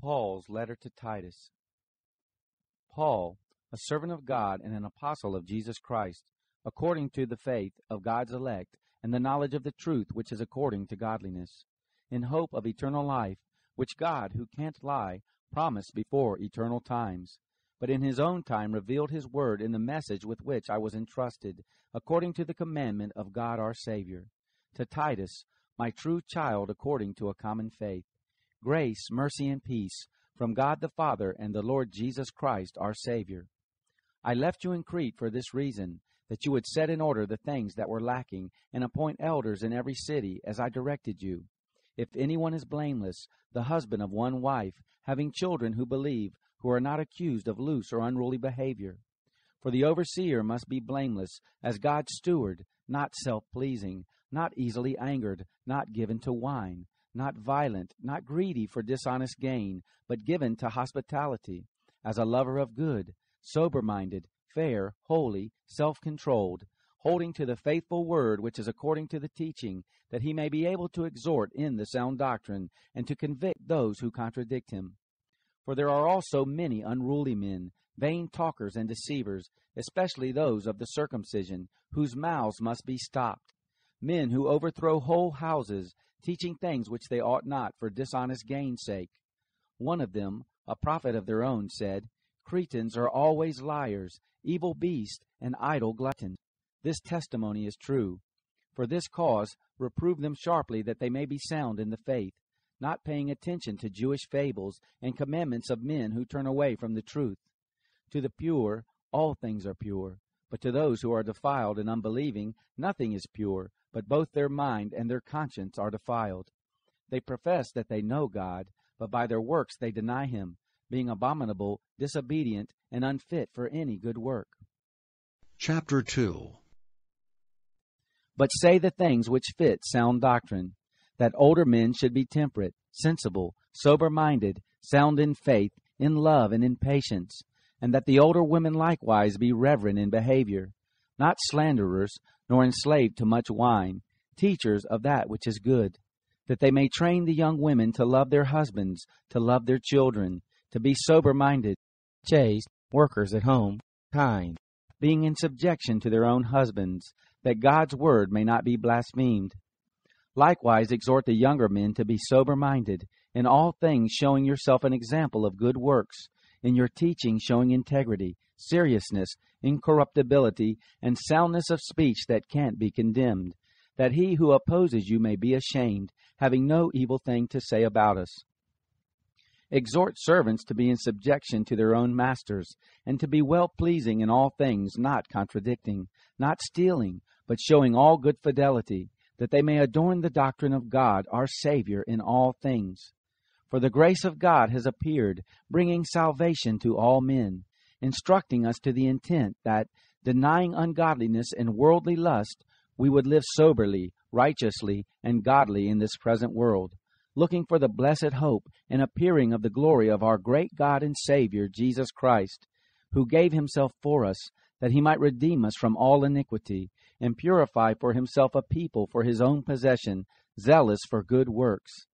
Paul's letter to Titus. Paul, a servant of God and an apostle of Jesus Christ, according to the faith of God's elect and the knowledge of the truth which is according to godliness, in hope of eternal life, which God, who can't lie, promised before eternal times, but in his own time revealed his word in the message with which I was entrusted, according to the commandment of God our Savior. To Titus, my true child according to a common faith Grace, mercy, and peace from God the Father and the Lord Jesus Christ our Savior. I left you in Crete for this reason, that you would set in order the things that were lacking, and appoint elders in every city, as I directed you. If anyone is blameless, the husband of one wife, having children who believe, who are not accused of loose or unruly behavior. For the overseer must be blameless, as God's steward, not self pleasing, not easily angered, not given to wine not violent, not greedy for dishonest gain, but given to hospitality, as a lover of good, sober minded, fair, holy, self controlled, holding to the faithful word which is according to the teaching, that he may be able to exhort in the sound doctrine, and to convict those who contradict him. For there are also many unruly men, vain talkers and deceivers, especially those of the circumcision, whose mouths must be stopped, men who overthrow whole houses teaching things which they ought not for dishonest gain's sake. One of them, a prophet of their own, said, Cretans are always liars, evil beasts, and idle gluttons. This testimony is true. For this cause, reprove them sharply that they may be sound in the faith, not paying attention to Jewish fables and commandments of men who turn away from the truth. To the pure, all things are pure, but to those who are defiled and unbelieving, nothing is pure, but both their mind and their conscience are defiled. They profess that they know God, but by their works they deny him, being abominable, disobedient, and unfit for any good work. Chapter 2 But say the things which fit sound doctrine, that older men should be temperate, sensible, sober minded, sound in faith, in love, and in patience, and that the older women likewise be reverent in behavior, not slanderers, nor enslaved to much wine, teachers of that which is good, that they may train the young women to love their husbands, to love their children, to be sober minded, chaste, workers at home, kind, being in subjection to their own husbands, that God's word may not be blasphemed. Likewise, exhort the younger men to be sober minded, in all things showing yourself an example of good works, in your teaching showing integrity, seriousness, incorruptibility, and soundness of speech that can't be condemned, that he who opposes you may be ashamed, having no evil thing to say about us. Exhort servants to be in subjection to their own masters, and to be well pleasing in all things, not contradicting, not stealing, but showing all good fidelity, that they may adorn the doctrine of God our Savior in all things. For the grace of God has appeared, bringing salvation to all men instructing us to the intent that, denying ungodliness and worldly lust, we would live soberly, righteously, and godly in this present world, looking for the blessed hope and appearing of the glory of our great God and Savior, Jesus Christ, who gave himself for us, that he might redeem us from all iniquity, and purify for himself a people for his own possession, zealous for good works.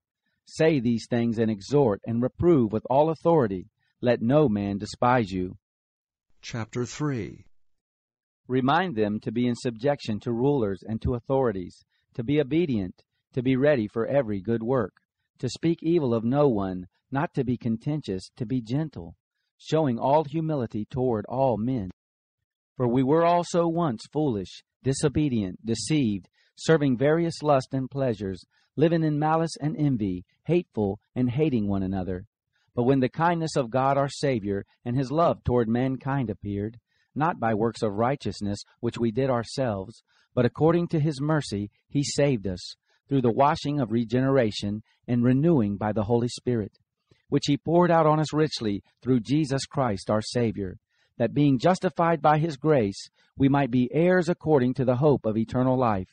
Say these things and exhort and reprove with all authority. Let no man despise you. Chapter 3 Remind them to be in subjection to rulers and to authorities, to be obedient, to be ready for every good work, to speak evil of no one, not to be contentious, to be gentle, showing all humility toward all men. For we were also once foolish, disobedient, deceived, serving various lusts and pleasures, living in malice and envy, hateful, and hating one another. But when the kindness of God our Savior and his love toward mankind appeared, not by works of righteousness which we did ourselves, but according to his mercy he saved us, through the washing of regeneration and renewing by the Holy Spirit, which he poured out on us richly through Jesus Christ our Savior, that being justified by his grace, we might be heirs according to the hope of eternal life.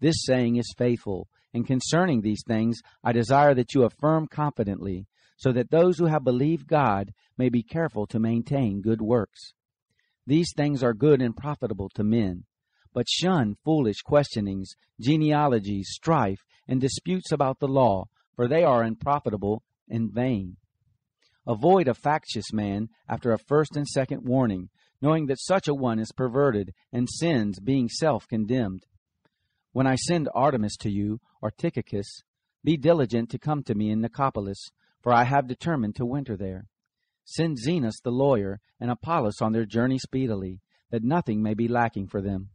This saying is faithful, and concerning these things I desire that you affirm confidently so that those who have believed God may be careful to maintain good works. These things are good and profitable to men, but shun foolish questionings, genealogies, strife, and disputes about the law, for they are unprofitable and vain. Avoid a factious man after a first and second warning, knowing that such a one is perverted and sins, being self condemned. When I send Artemas to you, or Tychicus, be diligent to come to me in Nicopolis, for I have determined to winter there. Send Zenas the lawyer and Apollos on their journey speedily, that nothing may be lacking for them.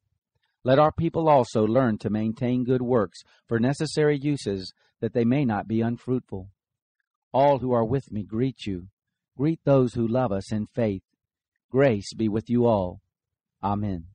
Let our people also learn to maintain good works for necessary uses, that they may not be unfruitful. All who are with me greet you. Greet those who love us in faith. Grace be with you all. Amen.